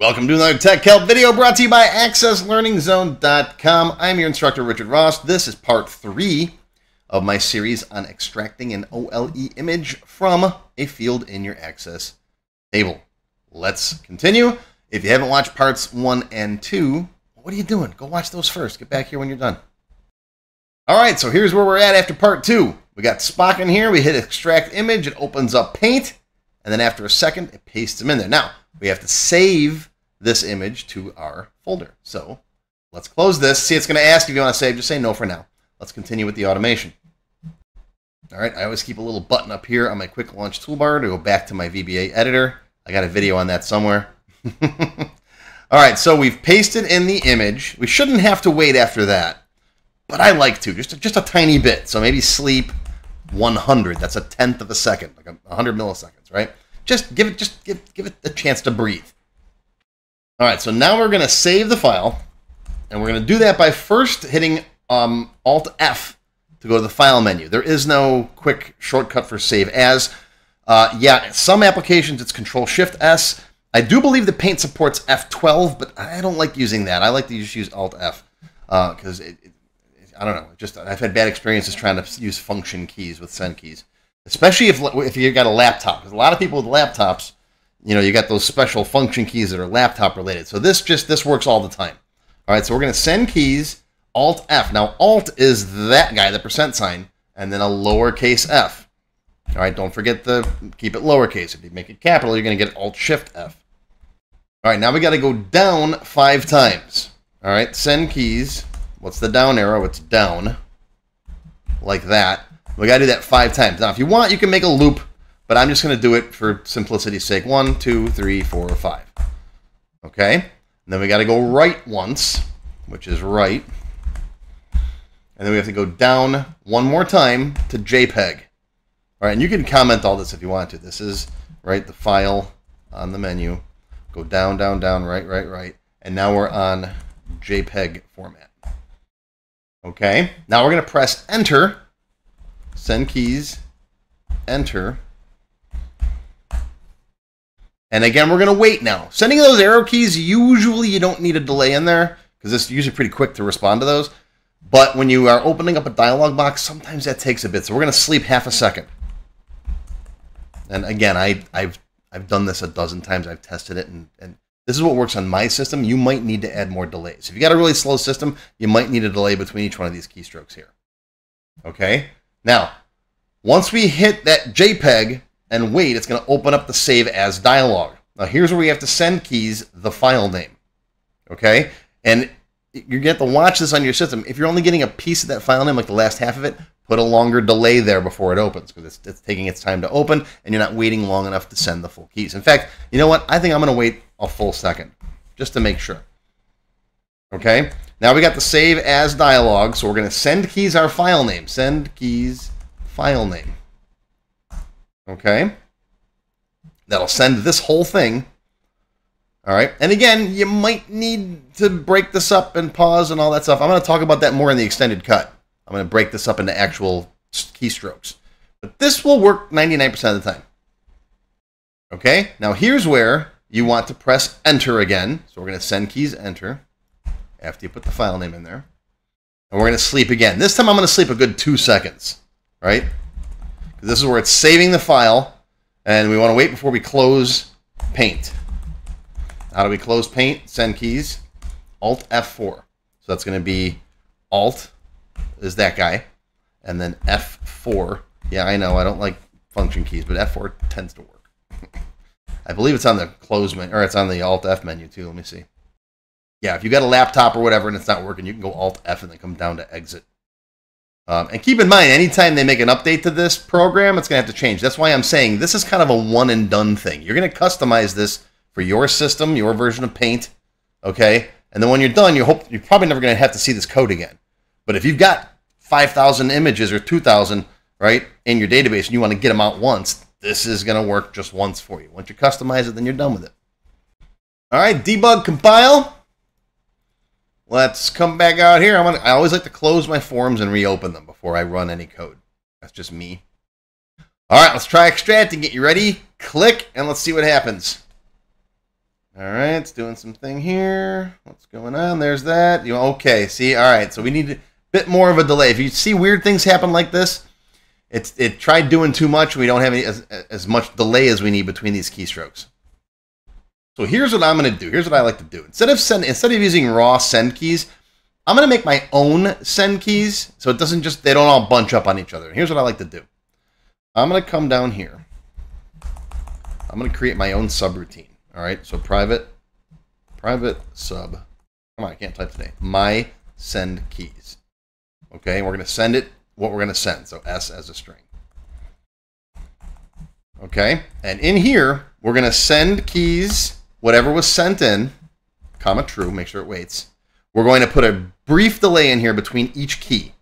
Welcome to another Tech Help video brought to you by AccessLearningZone.com. I'm your instructor, Richard Rost. This is part three of my series on extracting an OLE image from a field in your Access table. Let's continue. If you haven't watched parts one and two, what are you doing? Go watch those first. Get back here when you're done. All right, so here's where we're at after part two. We got Spock in here. We hit extract image. It opens up paint. And then after a second, it pastes them in there. Now, we have to save this image to our folder. So let's close this. See, it's going to ask if you want to save. Just say no for now. Let's continue with the automation. All right, I always keep a little button up here on my quick launch toolbar to go back to my VBA editor. I got a video on that somewhere. All right, so we've pasted in the image. We shouldn't have to wait after that, but I like to, just a, just a tiny bit. So maybe sleep 100. That's a tenth of a second, like 100 milliseconds, right? Just give it, just give, give it a chance to breathe. All right, so now we're going to save the file, and we're going to do that by first hitting um, Alt F to go to the file menu. There is no quick shortcut for save as. Uh, yeah, some applications it's Control Shift S. I do believe the Paint supports F12, but I don't like using that. I like to just use Alt F because uh, it, it, I don't know. Just I've had bad experiences trying to use function keys with send keys, especially if if you've got a laptop. Because a lot of people with laptops you know, you got those special function keys that are laptop related. So this just this works all the time. All right, so we're going to send keys Alt F. Now Alt is that guy, the percent sign, and then a lowercase f. All right, don't forget to keep it lowercase. If you make it capital, you're going to get Alt Shift F. All right, now we got to go down five times. All right, send keys. What's the down arrow? It's down, like that. We got to do that five times. Now, if you want, you can make a loop but I'm just going to do it for simplicity's sake. One, two, three, four, five. Okay? And then we got to go right once, which is right. And then we have to go down one more time to JPEG. All right, and you can comment all this if you want to. This is, right, the file on the menu. Go down, down, down, right, right, right. And now we're on JPEG format. Okay, now we're going to press Enter, send keys, Enter, and again, we're going to wait now. Sending those arrow keys, usually you don't need a delay in there because it's usually pretty quick to respond to those. But when you are opening up a dialog box, sometimes that takes a bit. So we're going to sleep half a second. And again, I, have I've done this a dozen times. I've tested it, and, and this is what works on my system. You might need to add more delays. If you got a really slow system, you might need a delay between each one of these keystrokes here. Okay? Now, once we hit that JPEG, and wait, it's going to open up the save as dialog. Now here's where we have to send keys the file name. Okay? And you get to watch this on your system. If you're only getting a piece of that file name, like the last half of it, put a longer delay there before it opens because it's, it's, taking its time to open and you're not waiting long enough to send the full keys. In fact, you know what? I think I'm going to wait a full second just to make sure. Okay? Now we got the save as dialog, so we're going to send keys our file name. Send keys file name. Okay? That'll send this whole thing. All right. And again, you might need to break this up and pause and all that stuff. I'm going to talk about that more in the extended cut. I'm going to break this up into actual keystrokes. But this will work 99% of the time. Okay? Now here's where you want to press enter again. So we're going to send keys enter after you put the file name in there. And we're going to sleep again. This time I'm going to sleep a good two seconds. Right? This is where it's saving the file, and we want to wait before we close Paint. How do we close Paint? Send keys. Alt F4. So that's going to be Alt is that guy, and then F4. Yeah, I know I don't like function keys, but F4 tends to work. I believe it's on the close menu, or it's on the Alt F menu too. Let me see. Yeah, if you got a laptop or whatever and it's not working, you can go Alt F and then come down to exit. Um, and keep in mind, anytime they make an update to this program, it's going to have to change. That's why I'm saying this is kind of a one and done thing. You're going to customize this for your system, your version of Paint, okay? And then when you're done, you hope you're probably never going to have to see this code again. But if you've got 5,000 images or 2,000, right, in your database and you want to get them out once, this is going to work just once for you. Once you customize it, then you're done with it. All right, debug, compile. Let's come back out here. Gonna, i always like to close my forms and reopen them before I run any code. That's just me. All right, let's try extracting it. You ready? Click, and let's see what happens. All right, it's doing some thing here. What's going on? There's that. You okay? See, all right. So we need a bit more of a delay. If you see weird things happen like this, it's it tried doing too much. We don't have any, as, as much delay as we need between these keystrokes. So here's what I'm going to do. Here's what I like to do. Instead of send, instead of using raw send keys, I'm going to make my own send keys so it doesn't just they don't all bunch up on each other. Here's what I like to do. I'm going to come down here. I'm going to create my own subroutine. All right, so private, private sub. Come on, I can't type today. My send keys. Okay, we're going to send it what we're going to send. So S as a string. Okay, and in here, we're going to send keys, whatever was sent in, comma true, make sure it waits. We're going to put a brief delay in here between each key.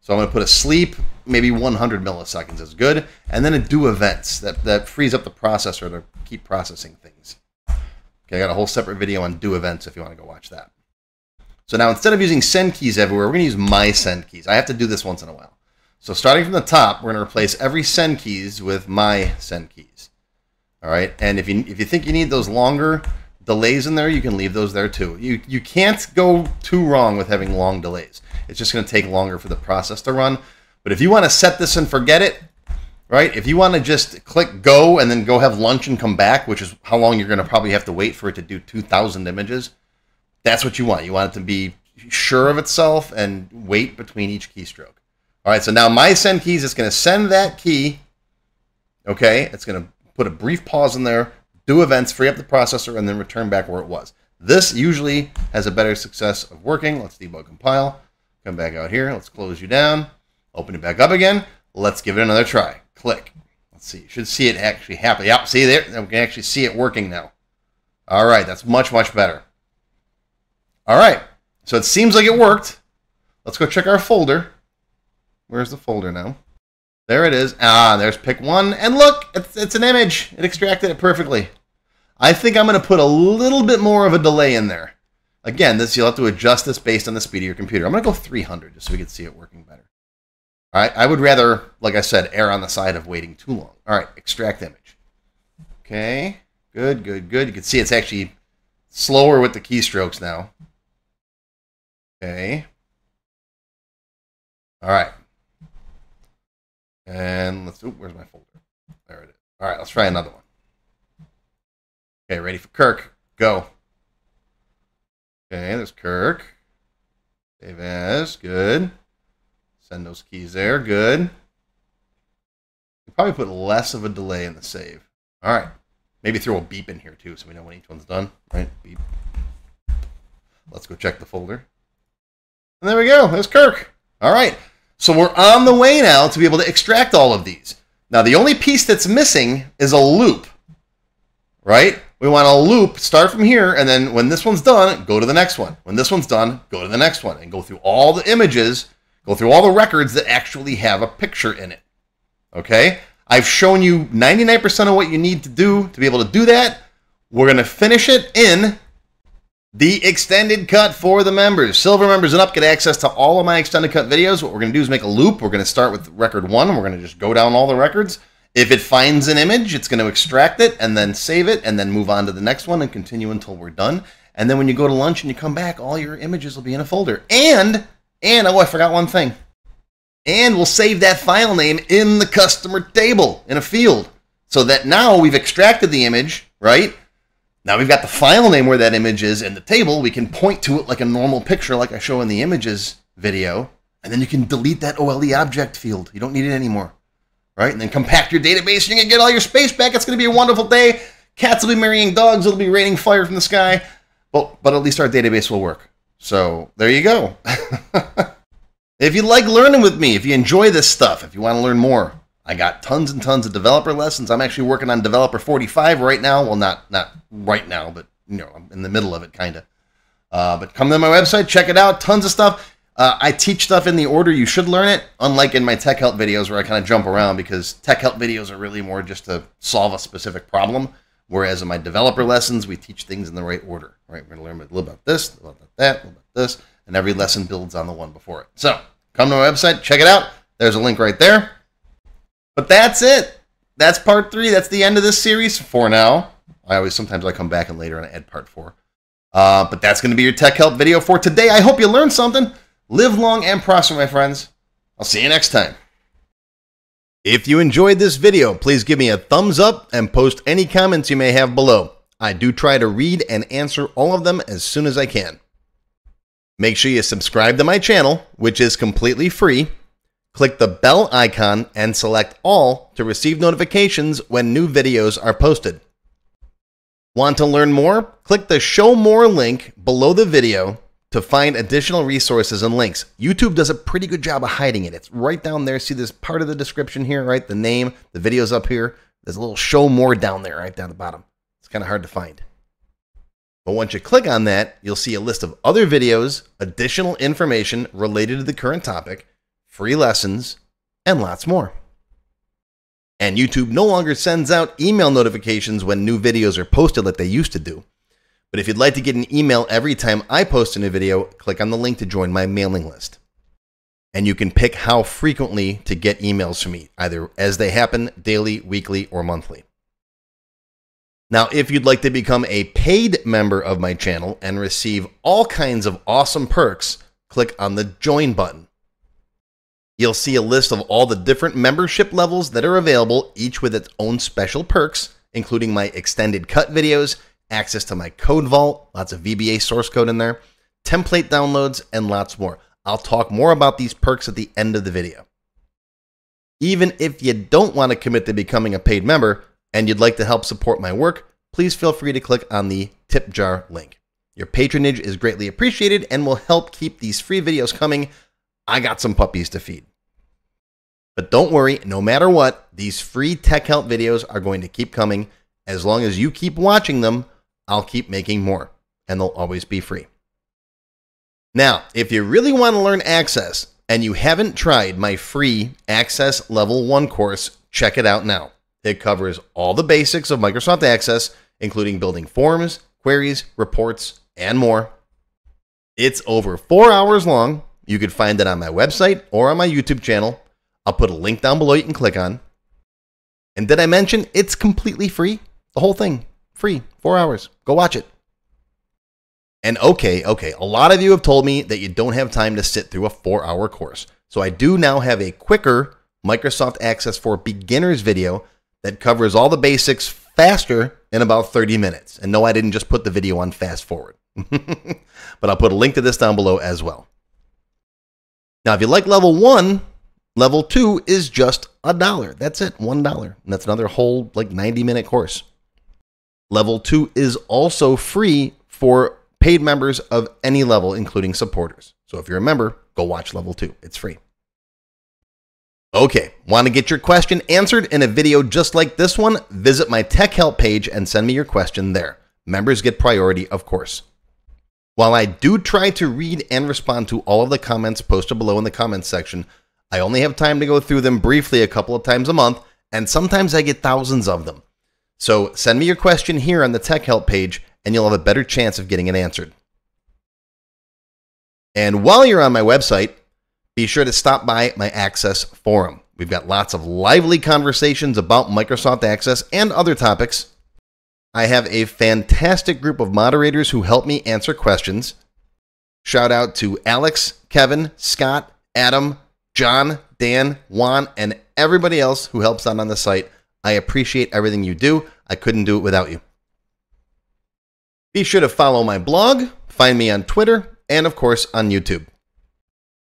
So I'm going to put a sleep, maybe 100 milliseconds is good, and then a do events that, that frees up the processor to keep processing things. Okay, I got a whole separate video on do events if you want to go watch that. So now instead of using send keys everywhere, we're going to use my send keys. I have to do this once in a while. So starting from the top, we're going to replace every send keys with my send keys. All right, and if you if you think you need those longer delays in there, you can leave those there too. You you can't go too wrong with having long delays. It's just going to take longer for the process to run. But if you want to set this and forget it, right? If you want to just click go and then go have lunch and come back, which is how long you're going to probably have to wait for it to do 2,000 images, that's what you want. You want it to be sure of itself and wait between each keystroke. All right, so now my send keys, it's going to send that key. Okay, it's going to put a brief pause in there, do events, free up the processor, and then return back where it was. This usually has a better success of working. Let's debug compile. Come back out here. Let's close you down. Open it back up again. Let's give it another try. Click. Let's see. You should see it actually happen. Yep, see there? We can actually see it working now. All right, that's much, much better. All right, so it seems like it worked. Let's go check our folder. Where's the folder now? There it is. Ah, there's pick one. And look, it's, it's an image. It extracted it perfectly. I think I'm going to put a little bit more of a delay in there. Again, this you'll have to adjust this based on the speed of your computer. I'm going to go 300 just so we can see it working better. All right, I would rather, like I said, err on the side of waiting too long. All right, extract image. Okay, good, good, good. You can see it's actually slower with the keystrokes now. Okay. All right. And let's, ooh, where's my folder? There it is. All right, let's try another one. Okay, ready for Kirk. Go. Okay, there's Kirk. Save as. Good. Send those keys there. Good. You probably put less of a delay in the save. All right. Maybe throw a beep in here too so we know when each one's done. Right? Beep. Let's go check the folder. And there we go. There's Kirk. All right. So we're on the way now to be able to extract all of these. Now, the only piece that's missing is a loop, right? We want a loop, start from here, and then when this one's done, go to the next one. When this one's done, go to the next one, and go through all the images, go through all the records that actually have a picture in it. Okay? I've shown you 99% of what you need to do to be able to do that. We're going to finish it in the extended cut for the members. Silver members and up get access to all of my extended cut videos. What we're going to do is make a loop. We're going to start with record one. We're going to just go down all the records. If it finds an image, it's going to extract it and then save it and then move on to the next one and continue until we're done. And then when you go to lunch and you come back, all your images will be in a folder. And, and, oh, I forgot one thing. And we'll save that file name in the customer table in a field so that now we've extracted the image, right? Now we've got the file name where that image is in the table. We can point to it like a normal picture, like I show in the images video. And then you can delete that OLE object field. You don't need it anymore right? And then compact your database, you can get all your space back. It's going to be a wonderful day. Cats will be marrying dogs. It'll be raining fire from the sky. But, but at least our database will work. So there you go. if you like learning with me, if you enjoy this stuff, if you want to learn more, I got tons and tons of developer lessons. I'm actually working on Developer 45 right now. Well, not not right now, but you know, I'm in the middle of it, kind of. Uh, but come to my website, check it out. Tons of stuff. Uh, I teach stuff in the order you should learn it, unlike in my tech help videos where I kind of jump around because tech help videos are really more just to solve a specific problem. Whereas in my developer lessons, we teach things in the right order. Right? We're to learn a little about this, a little about that, a little about this, and every lesson builds on the one before it. So come to my website, check it out. There's a link right there. But that's it. That's part three. That's the end of this series for now. I always sometimes I come back and later and add part four. Uh, but that's going to be your tech help video for today. I hope you learned something. Live long and prosper, my friends. I'll see you next time. If you enjoyed this video, please give me a thumbs up and post any comments you may have below. I do try to read and answer all of them as soon as I can. Make sure you subscribe to my channel, which is completely free. Click the bell icon and select all to receive notifications when new videos are posted. Want to learn more? Click the show more link below the video to find additional resources and links. YouTube does a pretty good job of hiding it. It's right down there. See this part of the description here, right? The name, the video's up here. There's a little show more down there, right down the bottom. It's kind of hard to find. But once you click on that, you'll see a list of other videos, additional information related to the current topic, free lessons, and lots more. And YouTube no longer sends out email notifications when new videos are posted like they used to do. But if you'd like to get an email every time I post a new video, click on the link to join my mailing list. And you can pick how frequently to get emails from me, either as they happen, daily, weekly, or monthly. Now, if you'd like to become a paid member of my channel and receive all kinds of awesome perks, click on the join button. You'll see a list of all the different membership levels that are available, each with its own special perks, including my extended cut videos access to my code vault, lots of VBA source code in there, template downloads, and lots more. I'll talk more about these perks at the end of the video. Even if you don't want to commit to becoming a paid member and you'd like to help support my work, please feel free to click on the tip jar link. Your patronage is greatly appreciated and will help keep these free videos coming. I got some puppies to feed. But don't worry, no matter what, these free tech help videos are going to keep coming. As long as you keep watching them, I'll keep making more, and they'll always be free. Now, if you really want to learn Access and you haven't tried my free Access Level 1 course, check it out now. It covers all the basics of Microsoft Access, including building forms, queries, reports, and more. It's over four hours long. You can find it on my website or on my YouTube channel. I'll put a link down below you can click on. And did I mention it's completely free? The whole thing. Free, four hours. Go watch it. And okay, okay, a lot of you have told me that you don't have time to sit through a four hour course. So I do now have a quicker Microsoft Access for Beginners video that covers all the basics faster in about 30 minutes. And no, I didn't just put the video on fast forward, but I'll put a link to this down below as well. Now, if you like level one, level two is just a dollar. That's it, one dollar. And that's another whole like 90 minute course. Level 2 is also free for paid members of any level, including supporters. So if you're a member, go watch Level 2. It's free. Okay, want to get your question answered in a video just like this one? Visit my tech help page and send me your question there. Members get priority, of course. While I do try to read and respond to all of the comments posted below in the comments section, I only have time to go through them briefly a couple of times a month, and sometimes I get thousands of them. So send me your question here on the Tech Help page, and you'll have a better chance of getting it answered. And while you're on my website, be sure to stop by my Access forum. We've got lots of lively conversations about Microsoft Access and other topics. I have a fantastic group of moderators who help me answer questions. Shout out to Alex, Kevin, Scott, Adam, John, Dan, Juan, and everybody else who helps out on the site. I appreciate everything you do. I couldn't do it without you. Be sure to follow my blog, find me on Twitter, and of course on YouTube.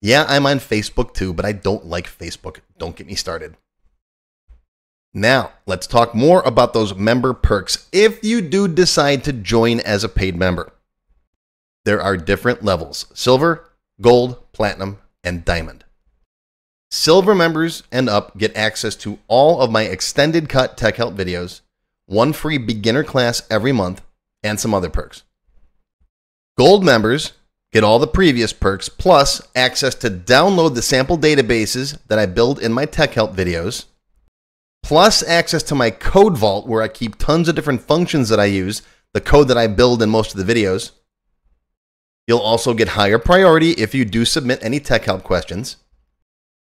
Yeah, I'm on Facebook too, but I don't like Facebook. Don't get me started. Now, let's talk more about those member perks if you do decide to join as a paid member. There are different levels silver, gold, platinum, and diamond. Silver members and up get access to all of my extended cut tech help videos, one free beginner class every month, and some other perks. Gold members get all the previous perks plus access to download the sample databases that I build in my tech help videos, plus access to my code vault where I keep tons of different functions that I use, the code that I build in most of the videos. You'll also get higher priority if you do submit any tech help questions.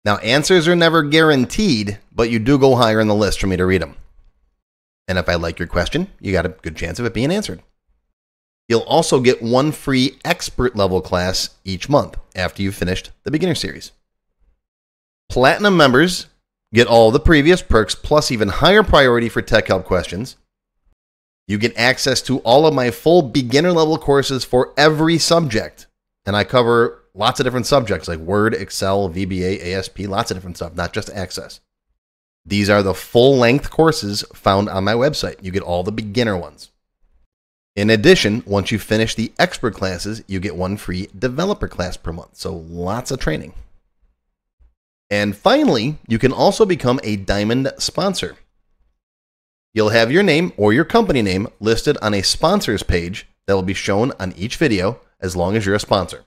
Now, answers are never guaranteed, but you do go higher in the list for me to read them. And if I like your question, you got a good chance of it being answered. You'll also get one free expert level class each month after you've finished the beginner series. Platinum members get all the previous perks plus even higher priority for tech help questions. You get access to all of my full beginner level courses for every subject. And I cover lots of different subjects like Word, Excel, VBA, ASP, lots of different stuff, not just Access. These are the full length courses found on my website. You get all the beginner ones. In addition, once you finish the expert classes, you get one free developer class per month. So lots of training. And finally, you can also become a diamond sponsor. You'll have your name or your company name listed on a sponsors page that will be shown on each video as long as you're a sponsor.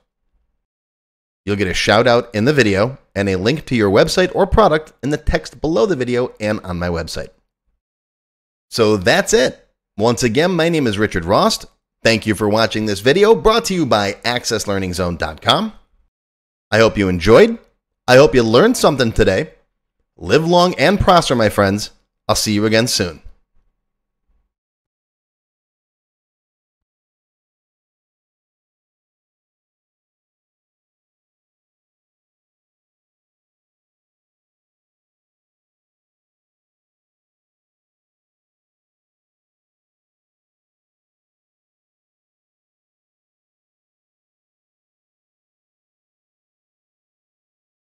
You'll get a shout out in the video and a link to your website or product in the text below the video and on my website. So that's it. Once again, my name is Richard Rost. Thank you for watching this video brought to you by AccessLearningZone.com. I hope you enjoyed. I hope you learned something today. Live long and prosper, my friends. I'll see you again soon.